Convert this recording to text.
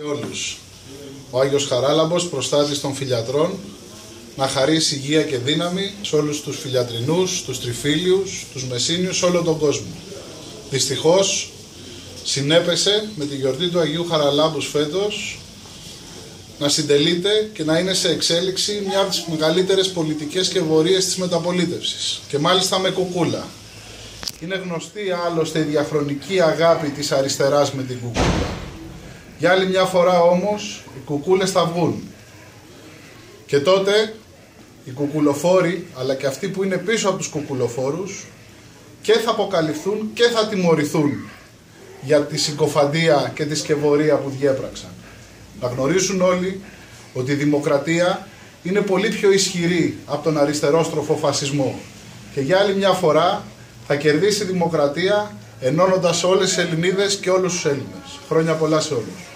σε όλους. Ο Άγιος Χαράλαμπος, προστάτης των φιλιατρών, να χαρίσει υγεία και δύναμη σε όλους τους φιλιατρινούς, τους τριφύλιους, τους μεσίνιους, σε όλο τον κόσμο. Δυστυχώς συνέπεσε με τη γιορτή του Αγίου Χαραλάμπους φέτος να συντελείται και να είναι σε εξέλιξη μια από τις μεγαλύτερες πολιτικές και βορείες της μεταπολίτευσης και μάλιστα με κουκούλα. Είναι γνωστή άλλωστε η διαχρονική αγάπη της αριστεράς με την κουκούλα. Για άλλη μια φορά όμως οι κουκούλες θα βγουν. Και τότε οι κουκουλοφόροι αλλά και αυτοί που είναι πίσω από τους κουκουλοφόρους και θα αποκαλυφθούν και θα τιμωρηθούν για τη συγκοφαντία και τη σκευωρία που διέπραξαν. Να γνωρίσουν όλοι ότι η δημοκρατία είναι πολύ πιο ισχυρή από τον αριστερόστροφο φασισμό. Και για άλλη μια φορά θα κερδίσει η δημοκρατία ενώνοντας όλες τις Ελληνίδες και όλους τους Έλληνες. Χρόνια πολλά σε όλους.